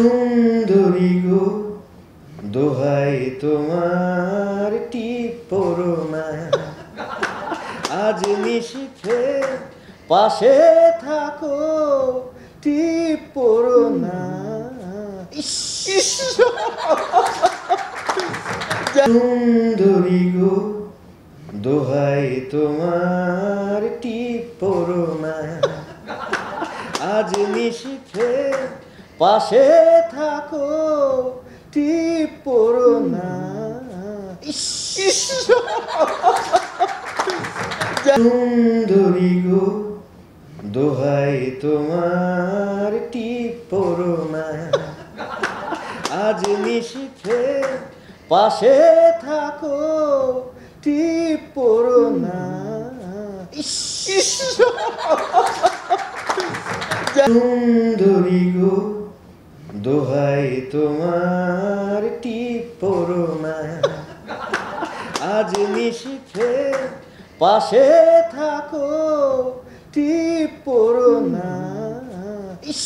সুন্দরী গো। দোহাই তোমার টিপ পড়ো না আজ নিশিখে পাশে থাকো, টিপ পড়ো না। সুন্দরী গো, দোহাই তোমার টিপ পড়ো না আজ নিশিখে পাশে থাকো, টিপ না। সুন্দরী গো, দোহাই তোমার, টিপ পড়ো না আজ নিশিখে পাশে থাকো, টিপ পড়ো না। সুন্দরী গো দোহাই তোমার টিপ পড়ো না আজ নিশিখে পাশে থাকো টিপ পড়ো ইস।